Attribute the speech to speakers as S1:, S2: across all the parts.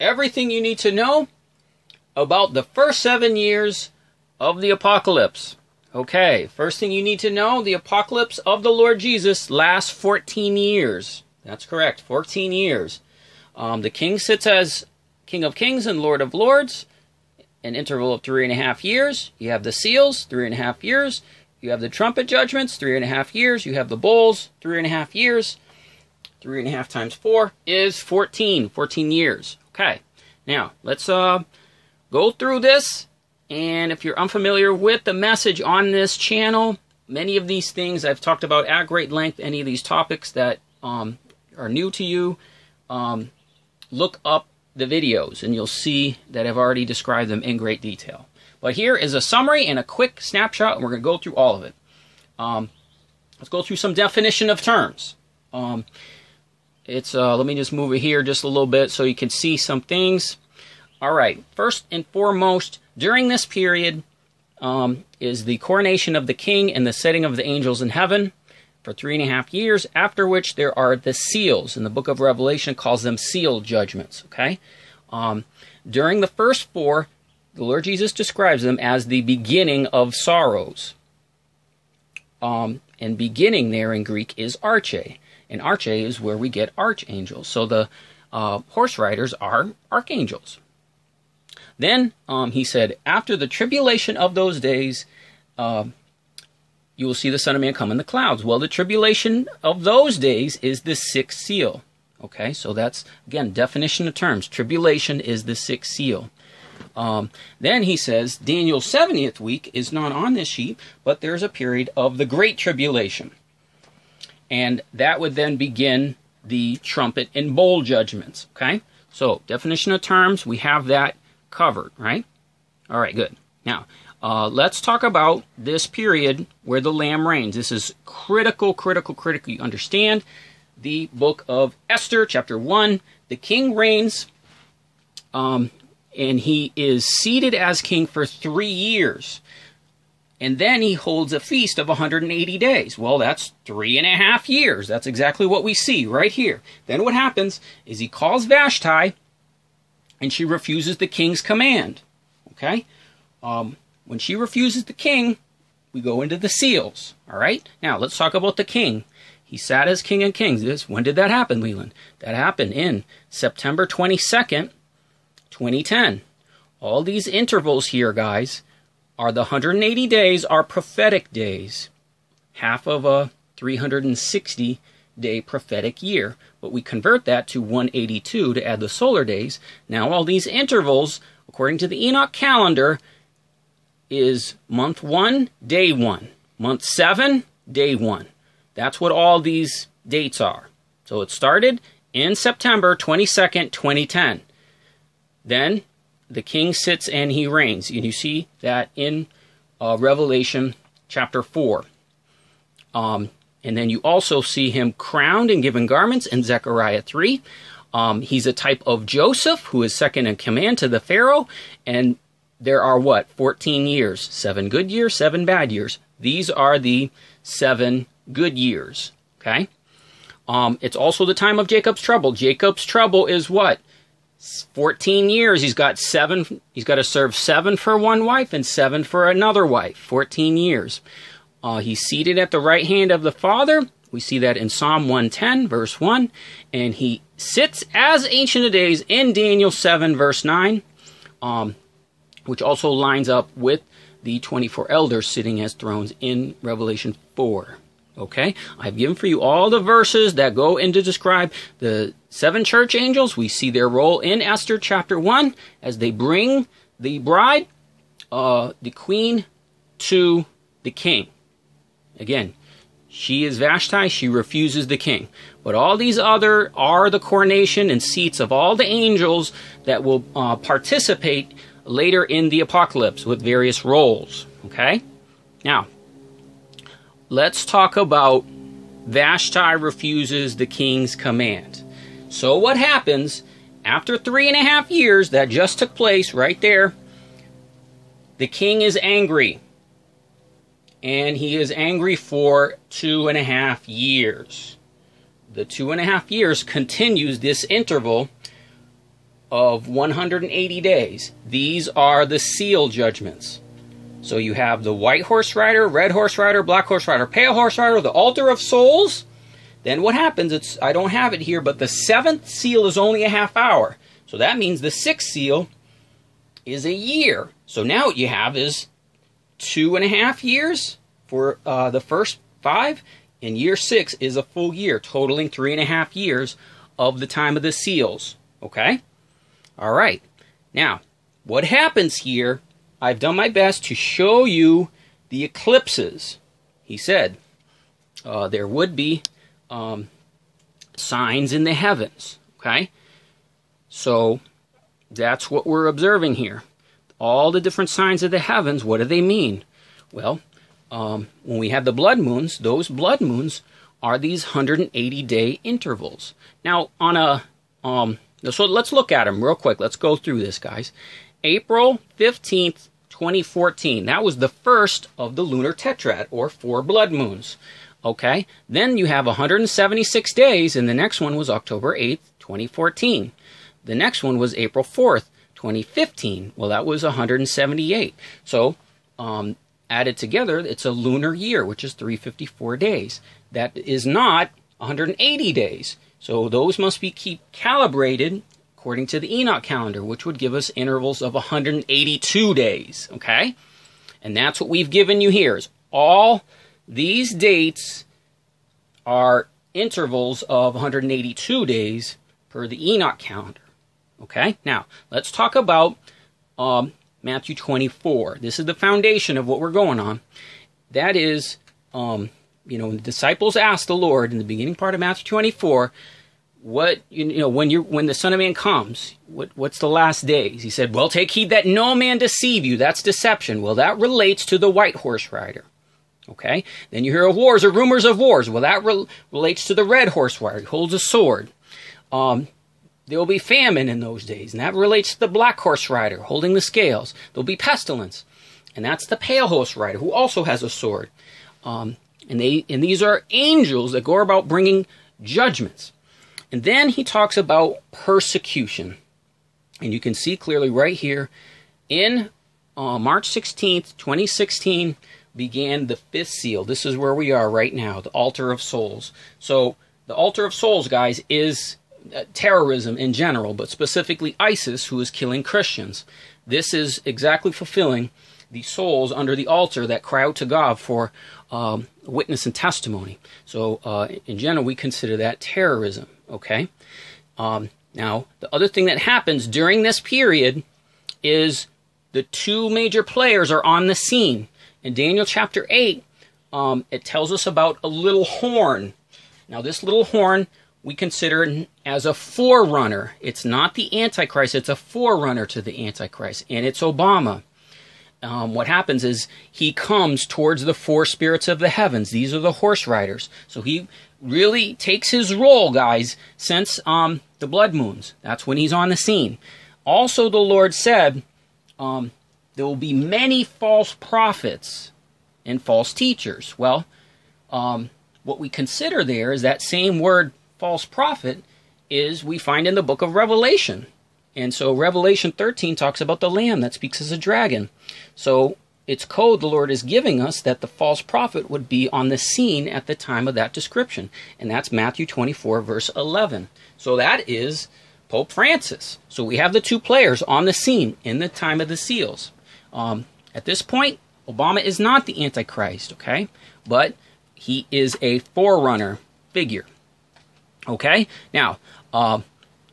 S1: everything you need to know about the first seven years of the apocalypse. Okay, first thing you need to know the apocalypse of the Lord Jesus lasts 14 years. That's correct, 14 years. Um, the king sits as King of Kings and Lord of Lords, an interval of three and a half years. You have the seals, three and a half years. You have the trumpet judgments, three and a half years. You have the bowls, three and a half years. Three and a half times four is 14, 14 years. Okay, now let's uh, go through this and if you're unfamiliar with the message on this channel, many of these things I've talked about at great length, any of these topics that um, are new to you, um, look up the videos and you'll see that I've already described them in great detail. But here is a summary and a quick snapshot, and we're going to go through all of it. Um, let's go through some definition of terms. Um, it's uh, let me just move it here just a little bit so you can see some things. All right, first and foremost, during this period um, is the coronation of the king and the setting of the angels in heaven for three and a half years, after which there are the seals. And the book of Revelation calls them seal judgments, okay? Um, during the first four, the Lord Jesus describes them as the beginning of sorrows. Um, and beginning there in Greek is arche. And arche is where we get archangels. So the uh, horse riders are archangels. Then um, he said, After the tribulation of those days, uh, you will see the Son of Man come in the clouds. Well, the tribulation of those days is the sixth seal. Okay, so that's, again, definition of terms. Tribulation is the sixth seal. Um, then he says, Daniel's 70th week is not on this sheet, but there's a period of the Great Tribulation. And that would then begin the trumpet and bowl judgments. Okay, so definition of terms, we have that covered, right? All right, good. Now, uh, let's talk about this period where the Lamb reigns. This is critical, critical, critical. You understand the book of Esther, chapter 1. The king reigns, um, and he is seated as king for three years. And then he holds a feast of 180 days. Well, that's three and a half years. That's exactly what we see right here. Then what happens is he calls Vashti and she refuses the king's command. Okay? Um, when she refuses the king, we go into the seals. All right? Now, let's talk about the king. He sat as king of kings. This, when did that happen, Leeland? That happened in September 22nd, 2010. All these intervals here, guys, are the 180 days are prophetic days. Half of a 360 day prophetic year. But we convert that to 182 to add the solar days. Now, all these intervals, according to the Enoch calendar, is month 1, day 1. Month 7, day 1. That's what all these dates are. So it started in September 22nd, 2010. Then the king sits and he reigns. And you see that in uh, Revelation chapter 4. Um, and then you also see him crowned and given garments in Zechariah 3. Um, he's a type of Joseph, who is second in command to the Pharaoh. And there are what? 14 years. Seven good years, seven bad years. These are the seven good years. Okay? Um, it's also the time of Jacob's trouble. Jacob's trouble is what? 14 years. He's got seven, he's got to serve seven for one wife and seven for another wife. 14 years. Uh, he's seated at the right hand of the Father. We see that in Psalm 110, verse 1. And he sits as Ancient of Days in Daniel 7, verse 9, um, which also lines up with the 24 elders sitting as thrones in Revelation 4. Okay? I've given for you all the verses that go in to describe the seven church angels. We see their role in Esther chapter 1 as they bring the bride, uh, the queen, to the king. Again, she is Vashti, she refuses the king. But all these other are the coronation and seats of all the angels that will uh, participate later in the apocalypse with various roles. Okay? Now, let's talk about Vashti refuses the king's command. So, what happens after three and a half years that just took place right there? The king is angry and he is angry for two and a half years. The two and a half years continues this interval of 180 days. These are the seal judgments. So you have the white horse rider, red horse rider, black horse rider, pale horse rider, the altar of souls. Then what happens? It's I don't have it here, but the seventh seal is only a half hour. So that means the sixth seal is a year. So now what you have is two and a half years for uh, the first five, and year six is a full year, totaling three and a half years of the time of the seals. Okay? All right. Now, what happens here, I've done my best to show you the eclipses. He said uh, there would be um, signs in the heavens. Okay? So, that's what we're observing here. All the different signs of the heavens, what do they mean? Well, um, when we have the blood moons, those blood moons are these 180 day intervals. Now, on a um, so let's look at them real quick. Let's go through this, guys. April 15th, 2014. That was the first of the lunar tetrad, or four blood moons. Okay? Then you have 176 days, and the next one was October 8th, 2014. The next one was April 4th, 2015. Well, that was 178. So, um, added together, it's a lunar year, which is 354 days. That is not 180 days. So those must be keep calibrated according to the Enoch calendar, which would give us intervals of 182 days. Okay? And that's what we've given you here. Is all these dates are intervals of 182 days per the Enoch calendar. Okay? Now, let's talk about um, Matthew 24. This is the foundation of what we're going on. That is, um, you know, when the disciples asked the Lord in the beginning part of Matthew 24, what you know when you when the Son of Man comes, what what's the last days? He said, "Well, take heed that no man deceive you." That's deception. Well, that relates to the white horse rider. Okay. Then you hear of wars or rumors of wars. Well, that re- relates to the red horse rider. He holds a sword. Um, there will be famine in those days, and that relates to the black horse rider holding the scales. There'll be pestilence, and that's the pale horse rider who also has a sword. Um, and they and these are angels that go about bringing judgments. And then he talks about persecution, and you can see clearly right here in uh, March 16th, 2016 began the fifth seal. This is where we are right now, the altar of souls. So the altar of souls, guys, is uh, terrorism in general, but specifically ISIS, who is killing Christians. This is exactly fulfilling the souls under the altar that cry out to God for um, witness and testimony. So, uh, in general, we consider that terrorism. Okay. Um, now, the other thing that happens during this period is the two major players are on the scene. In Daniel chapter 8, um, it tells us about a little horn. Now, this little horn we consider as a forerunner. It's not the Antichrist, it's a forerunner to the Antichrist, and it's Obama. Um, what happens is he comes towards the four spirits of the heavens. These are the horse riders. So he really takes his role, guys, since um, the blood moons. That's when he's on the scene. Also, the Lord said um, there will be many false prophets and false teachers. Well, um, what we consider there is that same word false prophet is we find in the book of Revelation. And so Revelation 13 talks about the lamb that speaks as a dragon. So it's code the Lord is giving us that the false prophet would be on the scene at the time of that description. And that's Matthew 24, verse 11. So that is Pope Francis. So we have the two players on the scene in the time of the seals. Um, at this point, Obama is not the Antichrist, okay? But he is a forerunner figure. Okay? Now, uh,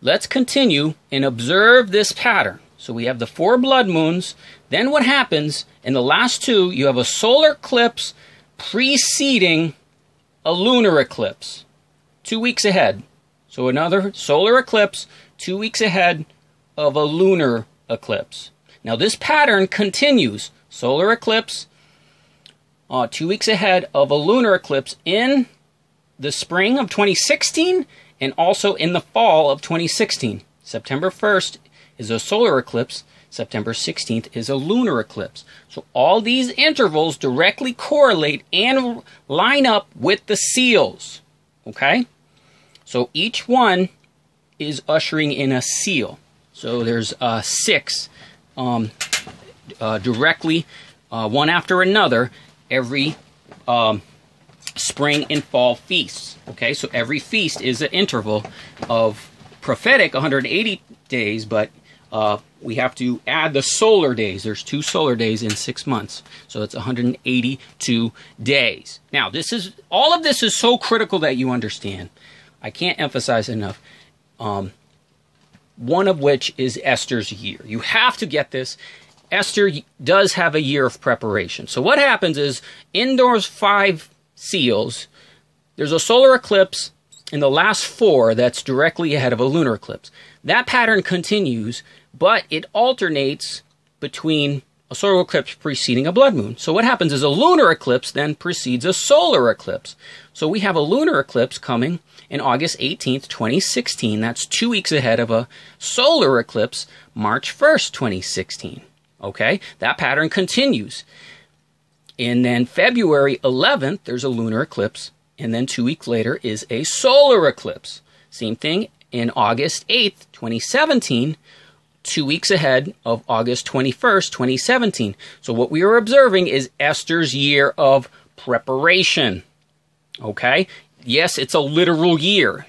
S1: let's continue and observe this pattern. So we have the four blood moons. Then what happens in the last two, you have a solar eclipse preceding a lunar eclipse. Two weeks ahead. So another solar eclipse two weeks ahead of a lunar eclipse. Now this pattern continues. Solar eclipse uh, two weeks ahead of a lunar eclipse in the spring of 2016 and also in the fall of 2016. September 1st is a solar eclipse, September 16th is a lunar eclipse. So all these intervals directly correlate and line up with the seals. Okay? So each one is ushering in a seal. So there's uh, six um, uh, directly, uh, one after another, every um, spring and fall feasts. Okay, so every feast is an interval of prophetic 180 days, but uh, we have to add the solar days. There's two solar days in six months, so it's 182 days. Now, this is all of this is so critical that you understand. I can't emphasize enough. Um, one of which is Esther's year. You have to get this. Esther does have a year of preparation. So what happens is in those five seals, there's a solar eclipse in the last four that's directly ahead of a lunar eclipse. That pattern continues, but it alternates between a solar eclipse preceding a blood moon. So what happens is a lunar eclipse then precedes a solar eclipse. So we have a lunar eclipse coming in August 18th, 2016. That's two weeks ahead of a solar eclipse, March 1st, 2016. Okay, that pattern continues. And then February 11th, there's a lunar eclipse. And then two weeks later is a solar eclipse. Same thing in August 8th, 2017, two weeks ahead of August 21st, 2017. So what we are observing is Esther's year of preparation. Okay? Yes, it's a literal year.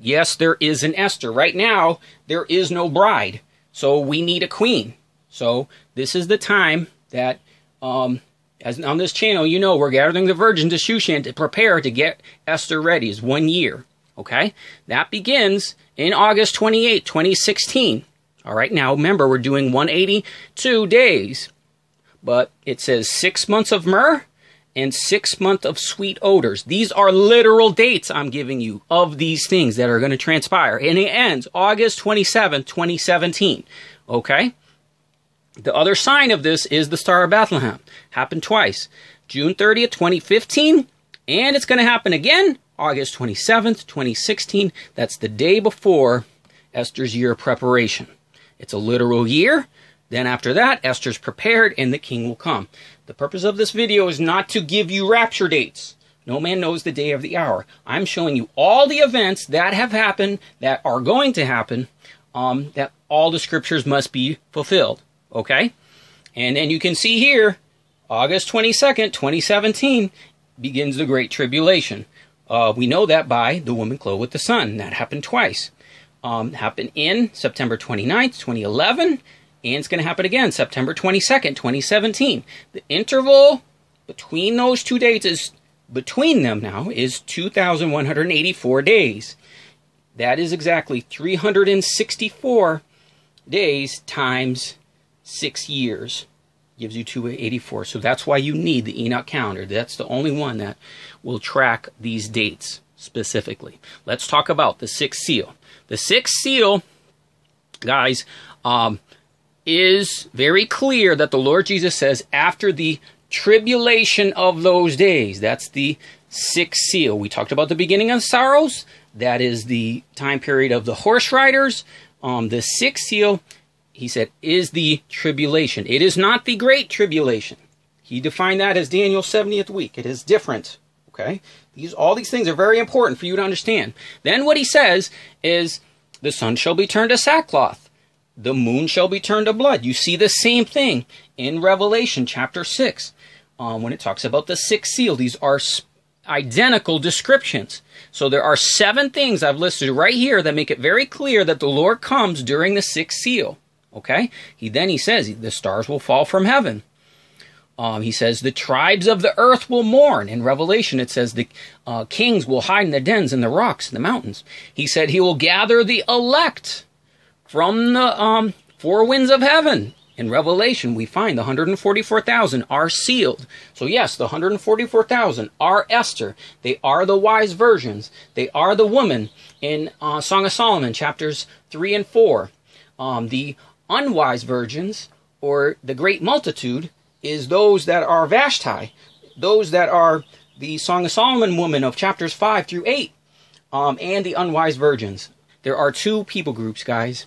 S1: Yes, there is an Esther. Right now, there is no bride. So we need a queen. So this is the time that, um, as on this channel, you know, we're gathering the virgin to Shushan to prepare to get Esther ready. Is one year. Okay? That begins in August 28, 2016. All right, now remember, we're doing 182 days, but it says six months of myrrh and six months of sweet odors. These are literal dates I'm giving you of these things that are going to transpire. And it ends August 27, 2017. Okay? The other sign of this is the Star of Bethlehem. Happened twice. June 30th, 2015, and it's going to happen again August 27th, 2016. That's the day before Esther's year of preparation. It's a literal year. Then after that, Esther's prepared and the king will come. The purpose of this video is not to give you rapture dates. No man knows the day of the hour. I'm showing you all the events that have happened, that are going to happen, um, that all the scriptures must be fulfilled. Okay? And then you can see here, August 22nd, 2017, begins the Great Tribulation. Uh, we know that by the woman clothed with the sun. That happened twice. Um, happened in September 29th, 2011, and it's going to happen again September 22nd, 2017. The interval between those two dates is between them now is 2,184 days. That is exactly 364 days times six years gives you 284. So that's why you need the Enoch calendar. That's the only one that will track these dates specifically. Let's talk about the sixth seal. The sixth seal, guys, um, is very clear that the Lord Jesus says after the tribulation of those days. That's the sixth seal. We talked about the beginning of sorrows. That is the time period of the horse riders. Um, the sixth seal he said, is the tribulation. It is not the great tribulation. He defined that as Daniel's 70th week. It is different. Okay? These all these things are very important for you to understand. Then what he says is the sun shall be turned to sackcloth. The moon shall be turned to blood. You see the same thing in Revelation chapter 6 um, when it talks about the sixth seal. These are identical descriptions. So there are seven things I've listed right here that make it very clear that the Lord comes during the sixth seal. Okay? He then he says the stars will fall from heaven. Um, he says the tribes of the earth will mourn. In Revelation, it says the uh, kings will hide in the dens and the rocks and the mountains. He said he will gather the elect from the um, four winds of heaven. In Revelation, we find the 144,000 are sealed. So, yes, the 144,000 are Esther. They are the wise virgins. They are the woman in uh, Song of Solomon, chapters 3 and 4. Um, the unwise virgins, or the great multitude, is those that are Vashti, those that are the Song of Solomon woman of chapters 5 through 8, um, and the unwise virgins. There are two people groups, guys.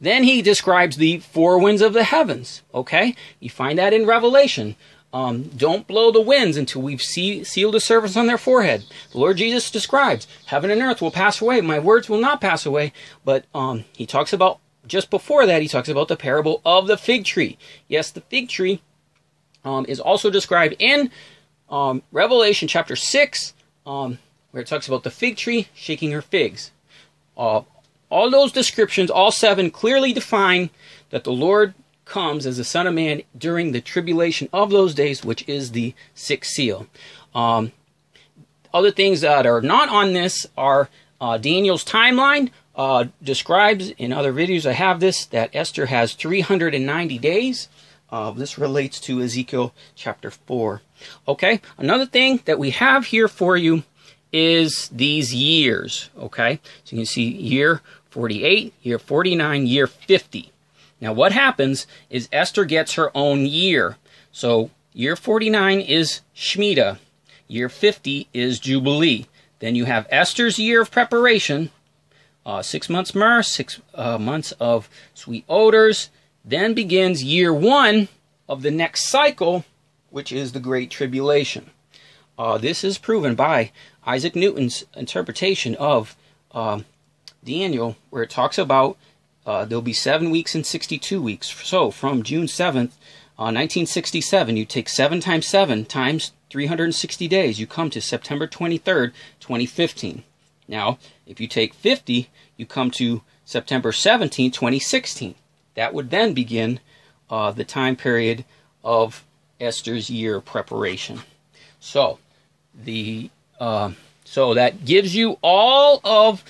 S1: Then he describes the four winds of the heavens. Okay? You find that in Revelation. Um, don't blow the winds until we've see, sealed the servants on their forehead. The Lord Jesus describes heaven and earth will pass away. My words will not pass away. But um, he talks about just before that, he talks about the parable of the fig tree. Yes, the fig tree um, is also described in um, Revelation chapter 6, um, where it talks about the fig tree shaking her figs. Uh, all those descriptions, all seven, clearly define that the Lord comes as the Son of Man during the tribulation of those days, which is the sixth seal. Um, other things that are not on this are uh, Daniel's timeline. Uh, describes in other videos, I have this, that Esther has 390 days. Uh, this relates to Ezekiel chapter 4. Okay, another thing that we have here for you is these years. Okay, so you can see year 48, year 49, year 50. Now, what happens is Esther gets her own year. So, year 49 is Shemitah, year 50 is Jubilee. Then you have Esther's year of preparation, uh, six months myrrh, six uh, months of sweet odors. Then begins year one of the next cycle, which is the Great Tribulation. Uh, this is proven by Isaac Newton's interpretation of uh, Daniel, where it talks about uh, there'll be seven weeks and 62 weeks. So from June 7th, 1967, uh, you take 7 times 7 times 360 days, you come to September 23rd, 2015. Now, if you take 50, you come to September 17, 2016. That would then begin uh, the time period of Esther's year preparation. So, the uh, so that gives you all of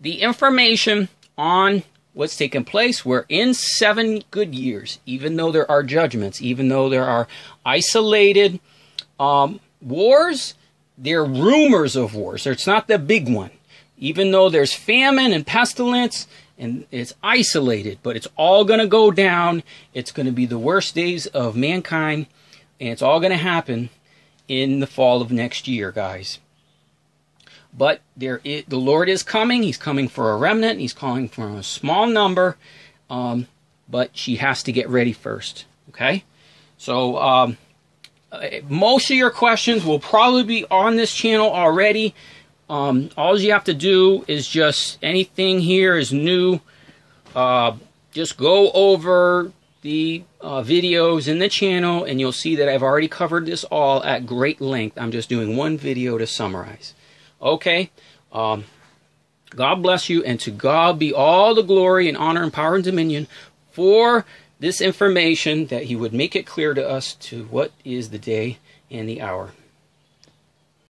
S1: the information on what's taken place. We're in seven good years, even though there are judgments, even though there are isolated um, wars. There are rumors of wars. It's not the big one. Even though there's famine and pestilence, and it's isolated, but it's all going to go down. It's going to be the worst days of mankind, and it's all going to happen in the fall of next year, guys. But there, is, the Lord is coming. He's coming for a remnant. He's calling for a small number, um, but she has to get ready first. Okay, so um, uh, most of your questions will probably be on this channel already. Um, all you have to do is just anything here is new. Uh, just go over the uh, videos in the channel and you'll see that I've already covered this all at great length. I'm just doing one video to summarize. Okay. Um, God bless you, and to God be all the glory and honor and power and dominion for this information that He would make it clear to us to what is the day and the hour.